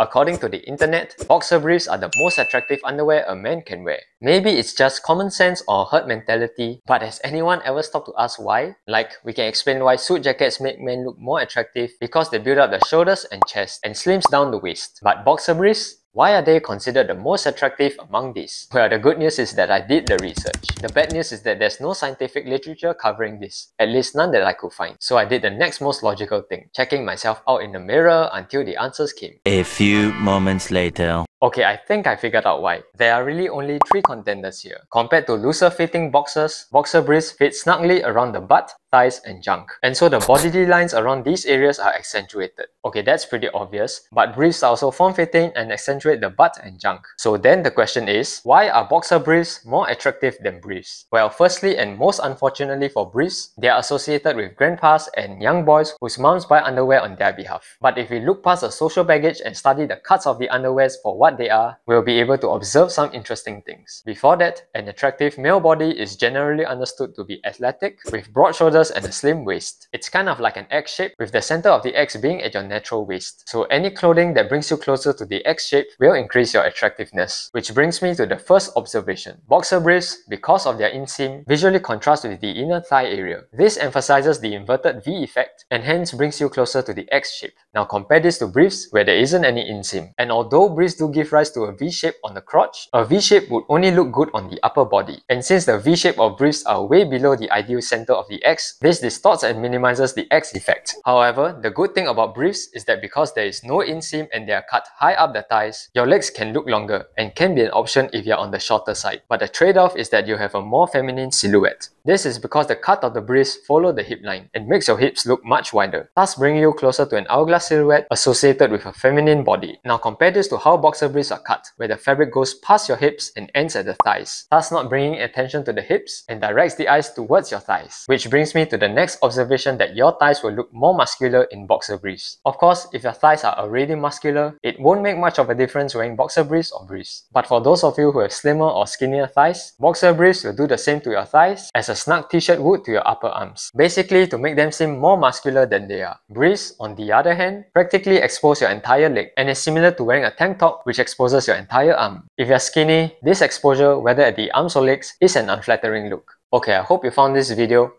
According to the internet, boxer briefs are the most attractive underwear a man can wear. Maybe it's just common sense or herd mentality, but has anyone ever stopped to ask why? Like, we can explain why suit jackets make men look more attractive because they build up the shoulders and chest and slims down the waist. But boxer briefs? Why are they considered the most attractive among these? Well, the good news is that I did the research. The bad news is that there's no scientific literature covering this, at least none that I could find. So I did the next most logical thing, checking myself out in the mirror until the answers came. A few moments later. Okay, I think I figured out why. There are really only three contenders here. Compared to looser fitting boxers, boxer briefs fit snugly around the butt, thighs, and junk. And so the bodily lines around these areas are accentuated. Okay, that's pretty obvious, but briefs are also form-fitting and accentuate the butt and junk. So then the question is, why are boxer briefs more attractive than briefs? Well, firstly and most unfortunately for briefs, they are associated with grandpas and young boys whose moms buy underwear on their behalf. But if we look past the social baggage and study the cuts of the underwears for what what they are, we'll be able to observe some interesting things. Before that, an attractive male body is generally understood to be athletic, with broad shoulders and a slim waist. It's kind of like an X shape, with the center of the X being at your natural waist. So any clothing that brings you closer to the X shape will increase your attractiveness. Which brings me to the first observation. Boxer briefs, because of their inseam, visually contrast with the inner thigh area. This emphasizes the inverted V effect and hence brings you closer to the X shape. Now compare this to briefs where there isn't any inseam. And although briefs do give give rise to a V shape on the crotch, a V shape would only look good on the upper body. And since the V shape of briefs are way below the ideal center of the X, this distorts and minimizes the X effect. However, the good thing about briefs is that because there is no inseam and they are cut high up the thighs, your legs can look longer and can be an option if you're on the shorter side. But the trade-off is that you have a more feminine silhouette. This is because the cut of the briefs follow the hip line and makes your hips look much wider, thus bringing you closer to an hourglass silhouette associated with a feminine body. Now compare this to how boxer briefs are cut, where the fabric goes past your hips and ends at the thighs, thus not bringing attention to the hips and directs the eyes towards your thighs. Which brings me to the next observation that your thighs will look more muscular in boxer briefs. Of course, if your thighs are already muscular, it won't make much of a difference wearing boxer briefs or briefs. But for those of you who have slimmer or skinnier thighs, boxer briefs will do the same to your thighs as a snug t-shirt would to your upper arms. Basically to make them seem more muscular than they are. Briefs, on the other hand, practically expose your entire leg and is similar to wearing a tank top which exposes your entire arm. If you're skinny, this exposure, whether at the arms or legs, is an unflattering look. Okay, I hope you found this video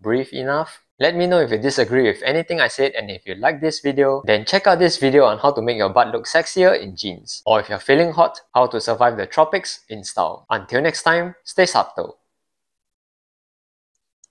brief enough. Let me know if you disagree with anything I said and if you like this video, then check out this video on how to make your butt look sexier in jeans. Or if you're feeling hot, how to survive the tropics in style. Until next time, stay subtle.